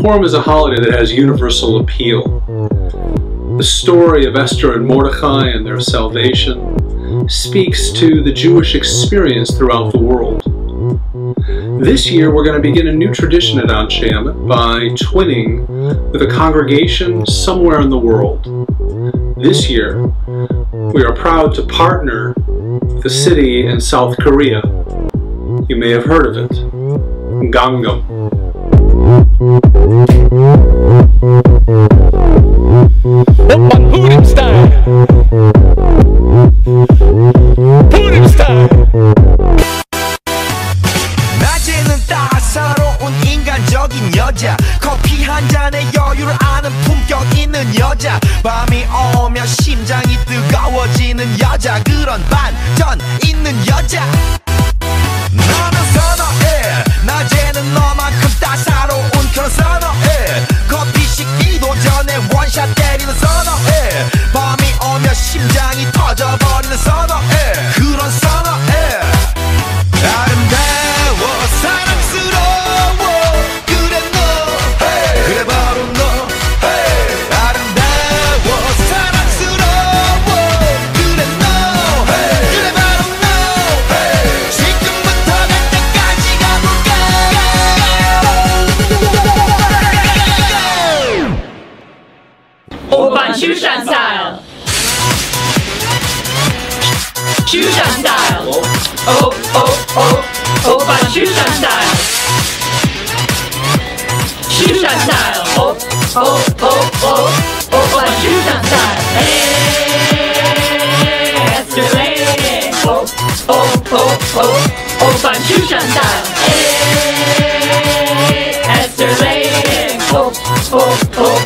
Purim is a holiday that has universal appeal. The story of Esther and Mordechai and their salvation speaks to the Jewish experience throughout the world. This year, we're going to begin a new tradition at Anshe Emet by twinning with a congregation somewhere in the world. This year, we are proud to partner with a city in South Korea. You may have heard of it, Gangnam. 심장이 뜨거워지는 여자. 그런 반전 있는 여자 Shushan style. Shushan style. Oh, oh, oh. oh, but Shoe Shushan style. Shoe Shushan style. Oh, oh, oh, oh. Oh, my shoe Shushan style. Hey, Mr. lady. Oh, oh, oh, oh. Oh, my shoe Shushan style. Hey, Mr. lady. Oh, oh, oh.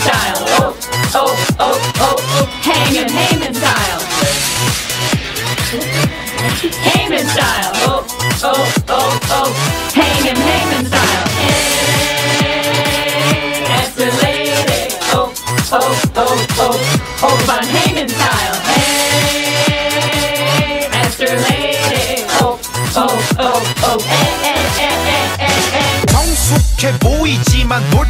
style. Oh, oh, oh, oh, oh. Heyman, Heyman style. Heyman style. Oh, oh, oh, oh. Heyman, Heyman style. Hey, that's the lady. Oh, oh, oh, oh. Oh, Van Heyman style. Hey, that's the lady. Oh, oh, oh, oh. Hey, hey, hey, hey, hey, hey. 성숙해 보이지만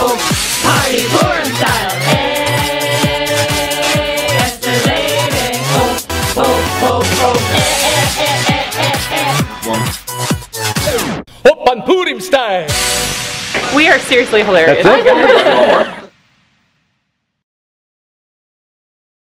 oh, party style. Oh, oh, oh, One. Hop on Purim style. We are seriously hilarious. That's it.